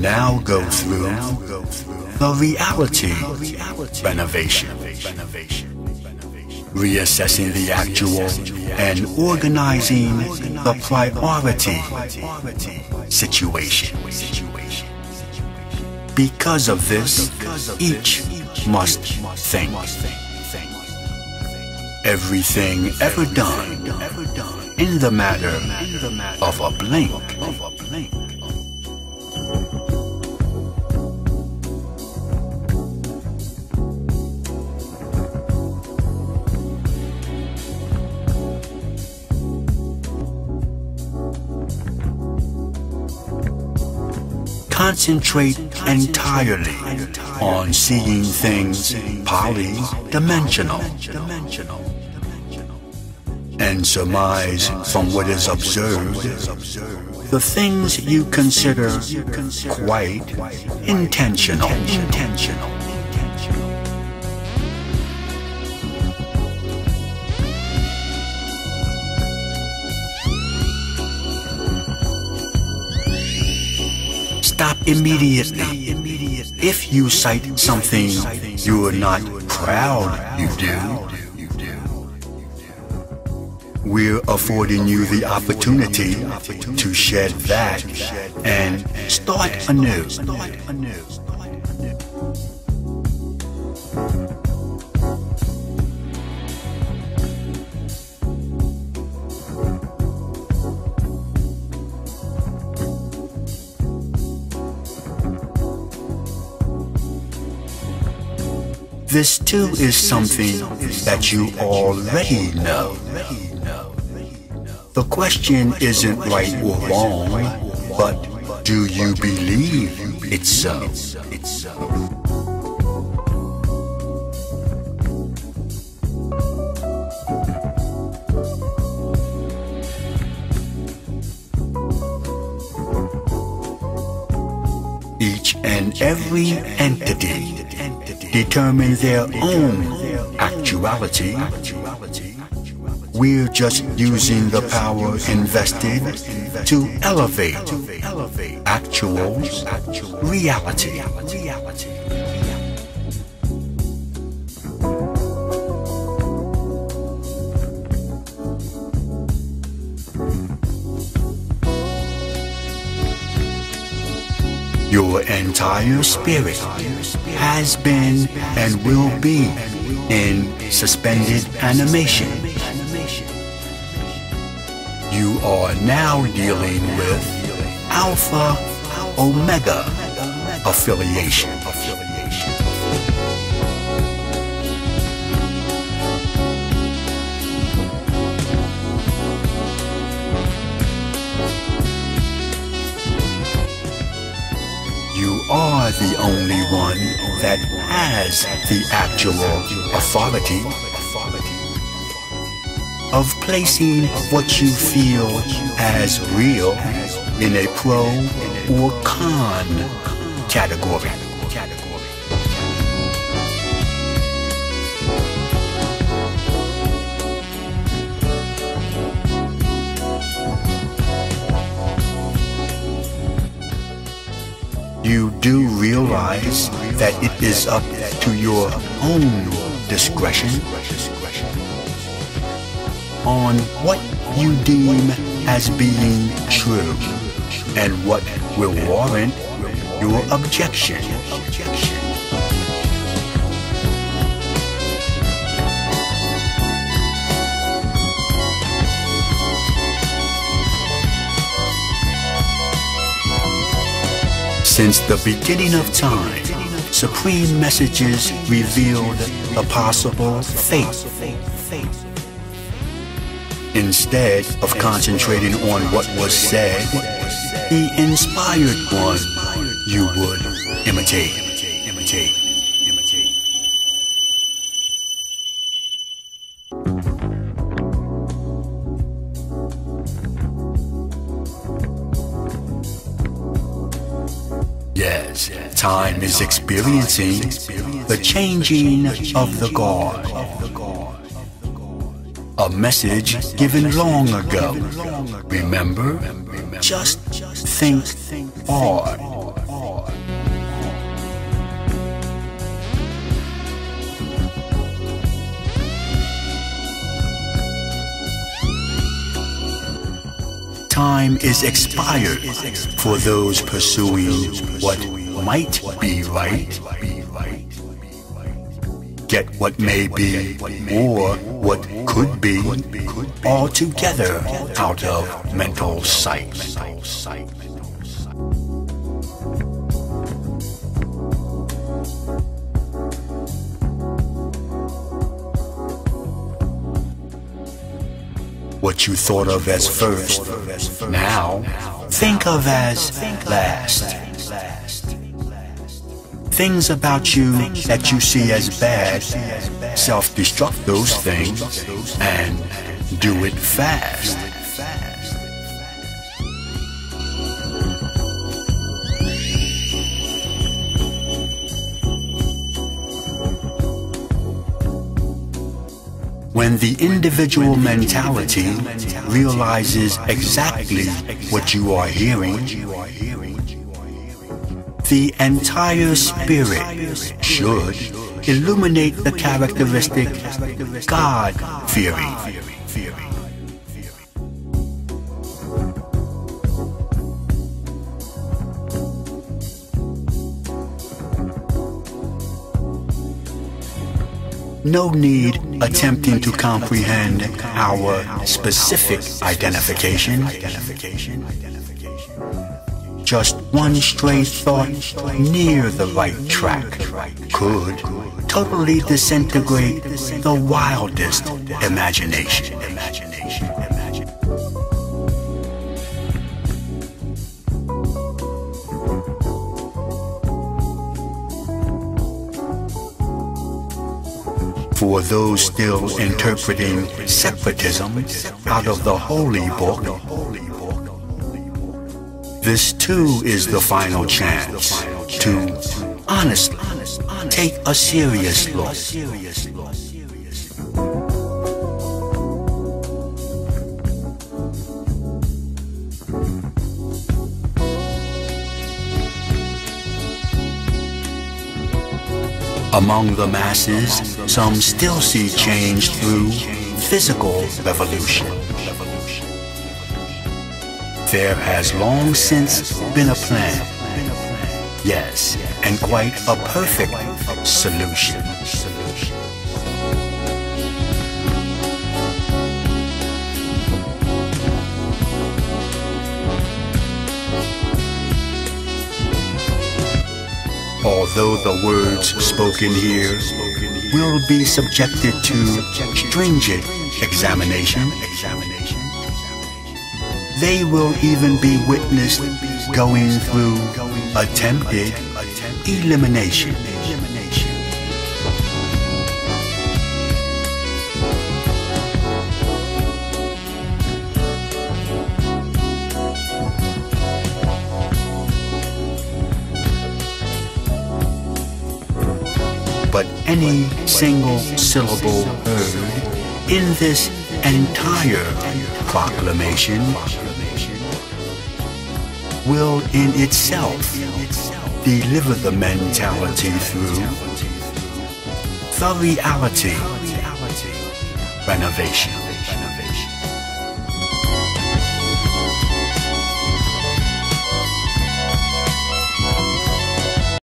Now go through the reality renovation. Reassessing the actual and organizing the priority situation. Because of this, each must think. Everything ever done in the matter of a blink. Concentrate entirely on seeing things poly-dimensional and surmise from what is observed the things you consider quite intentional. intentional. Stop immediately if you cite something you are not proud you do. We're affording you the opportunity to shed that and start anew. This too is something that you already know. The question isn't right or wrong, but do you believe it's so? Each and every entity determine their own actuality. We're just using the power invested to elevate actual reality. Your entire spirit has been and will be in suspended animation. You are now dealing with Alpha Omega affiliation. Has the actual authority of placing what you feel as real in a pro or con category. You do realize that it is up to your own discretion on what you deem as being true and what will warrant your objection. Since the beginning of time, supreme messages revealed a possible fate. Instead of concentrating on what was said, the inspired one you would imitate, imitate. time is experiencing the changing of the guard. A message given long ago. Remember, just think hard. Time is expired for those pursuing what might be right. Get what may be or what could be altogether out of mental sight. What you thought of as first, now think of as last. Things about you that you see as bad, self-destruct those things and do it fast. When the individual mentality realizes exactly what you are hearing, the entire spirit should illuminate the characteristic God-fearing. No need attempting to comprehend our specific identification. Just one stray thought near the right track could totally disintegrate the wildest imagination. For those still interpreting separatism out of the Holy Book, this too is the final chance to honestly take a serious look. Among the masses, some still see change through physical revolution. There has long since been a plan. Yes, and quite a perfect solution. Although the words spoken here will be subjected to stringent examination, they will even be witnessed going through attempted elimination. But any single syllable heard in this entire proclamation will in itself deliver the mentality through the reality renovation.